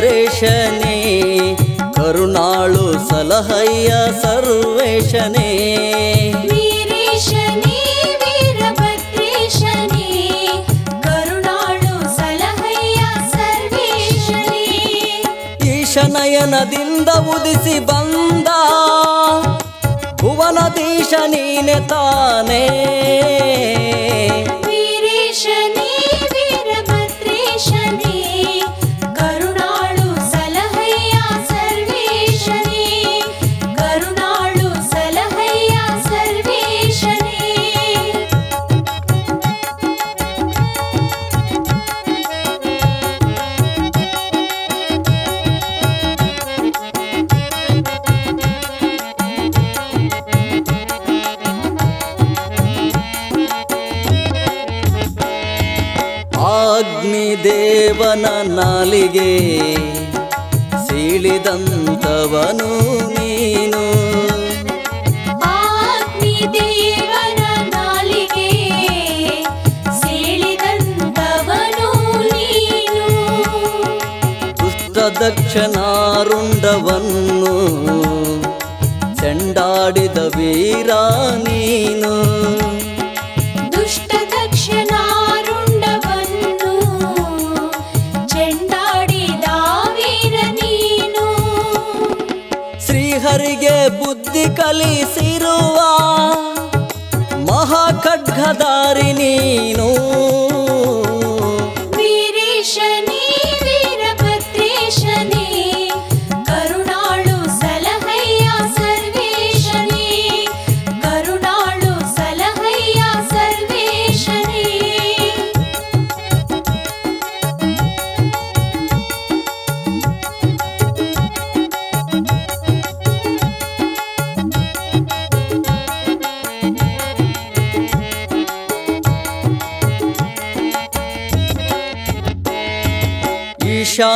ವೀರಭದ್ರೇಶನೇ ಕರುಣಾಳು ಸಲಹಯ್ಯ ಸರ್ವೇಶನೇ ನಯನದಿಂದ ಉದಿಸಿ ಬಂದ ಭುವನದೀಶ ನೀನೆ ತಾನೇ. ಅಗ್ನಿದೇವನ ನಾಲಿಗೆ ಸೀಳಿದಂತವನು ನೀನು. ಅಗ್ನಿದೇವನ ನಾಲಿಗೆ ಸೀಳಿದಂತವನು ನೀನು. ದುಷ್ಟ ದಕ್ಷನಾರುಂಡವನ್ನು ಚೆಂಡಾಡಿದ ವೀರ ನೀನು. ಬುದ್ಧಿ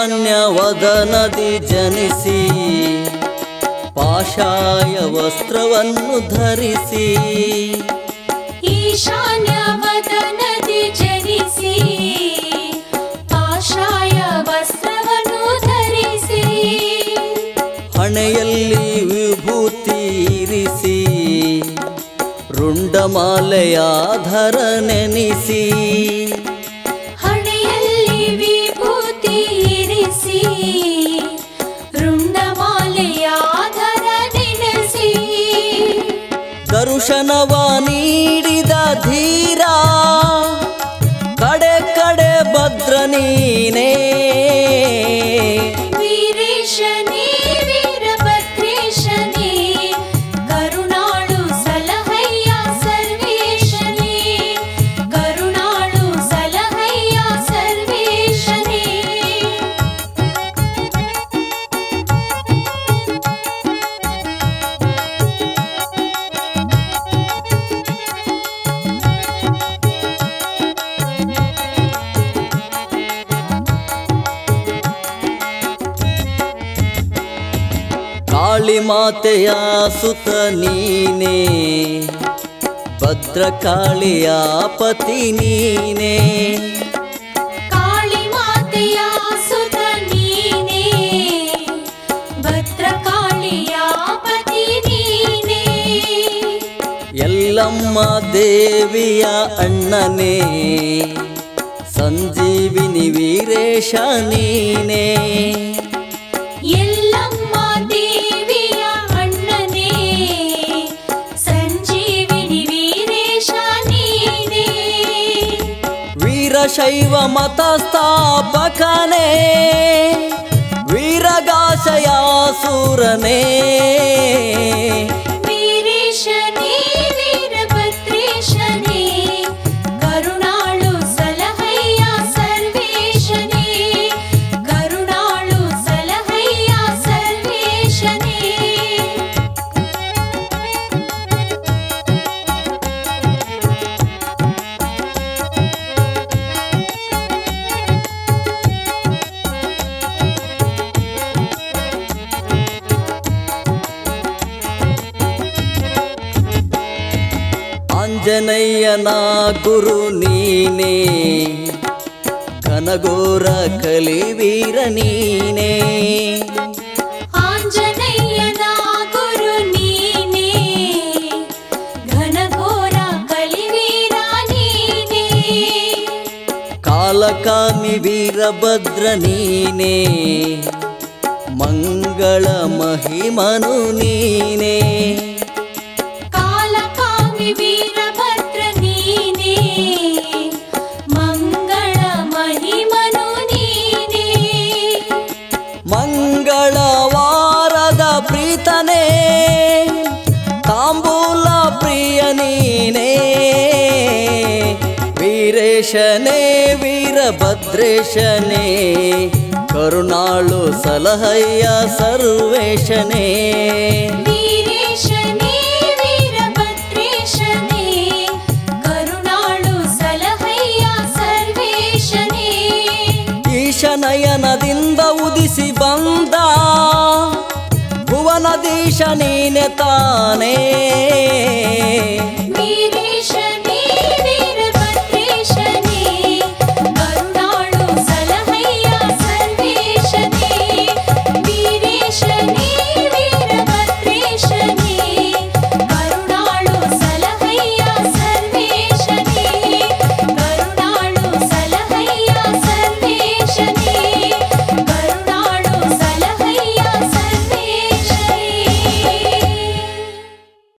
ವದನದಿ ಜನಿಸಿ ಪಾಷಾಯ ವಸ್ತ್ರವನ್ನು ಧರಿಸಿ. ವದನದಿ ಜನಿಸಿ ಪಾಶಾಯ ವಸ್ತ್ರವನ್ನು ಧರಿಸಿ. ಹಣೆಯಲ್ಲಿ ವಿಭೂತಿ ಇರಿಸಿ ರುಂಡಮಾಲೆಯಾಧರ ನೆನೆಸಿ ಕಾಳಿ ಮಾತೆಯ ಸುತ ನೀನೇ ಭದ್ರಕಾಳಿಯ ಪತಿ ನೀನೇ. ಕಾಳಿ ಮಾತೆಯ ಸುತ ನೀನೇ ಭದ್ರಕಾಳಿಯ ಪತಿ ನೀನೇ. ಎಲ್ಲಮ್ಮ ದೇವಿಯ ಅಣ್ಣನೇ ಸಂಜೀವಿನಿ ವೀರೇಶ ನೀನೇ. शैवमतस्ताबखने वीरगाशया सुरने ఆంజనేయ నా గురు నీనే. ఘనగోర కలి వీర నీనే. కాలకామి వీరభద్ర నీనే మంగళ మహిమను నీనే. ಮಂಗಳವಾರದ ಪ್ರೀತನೇ ತಾಂಬೂಲ ಪ್ರಿಯ ನೀನೇ. ವೀರೇಶನೇ ವೀರಭದ್ರೇಶನೇ ಕರುಣಾಳು ಸಲಹಯ್ಯ ಸರ್ವೇಶನೇ. ಈಶನಯನದಿಂದ शिवन्दा भुवनदिशनिताने